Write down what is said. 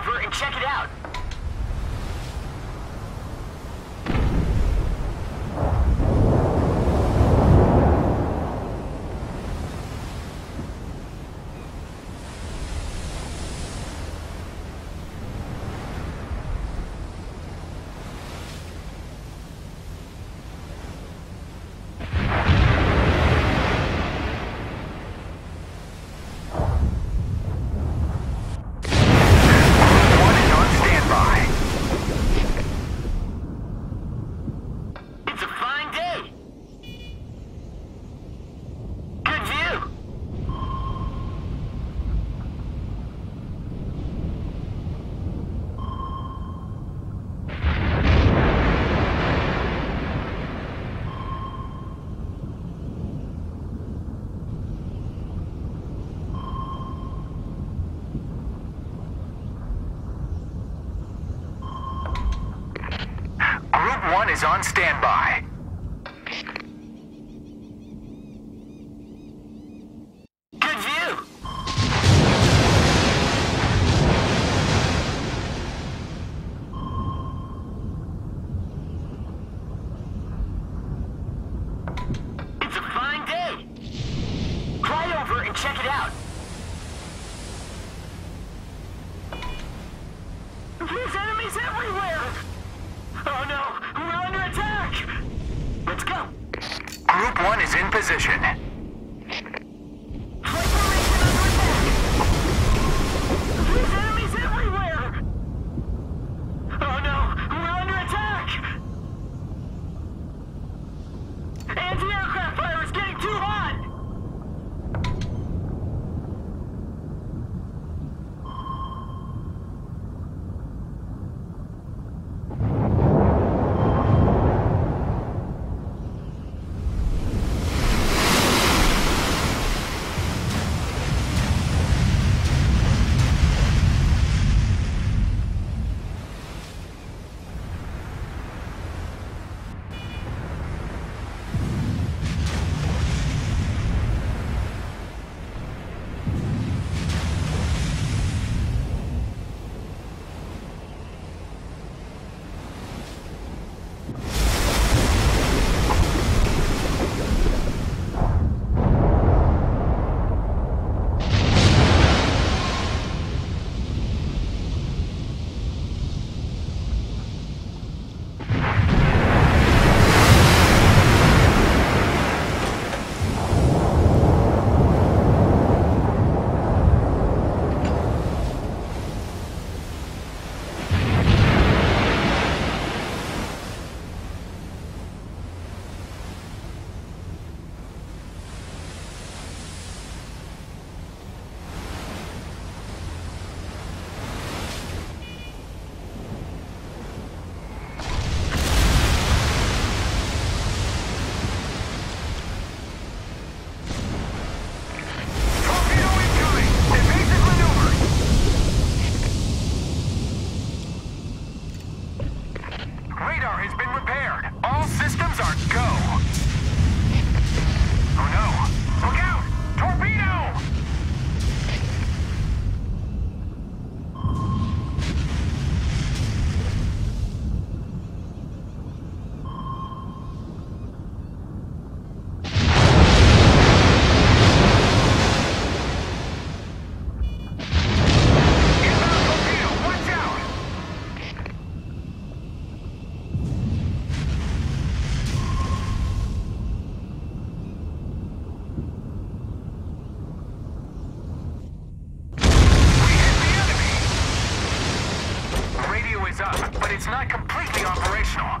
over and check it out. is on standby. is in position. up, but it's not completely operational.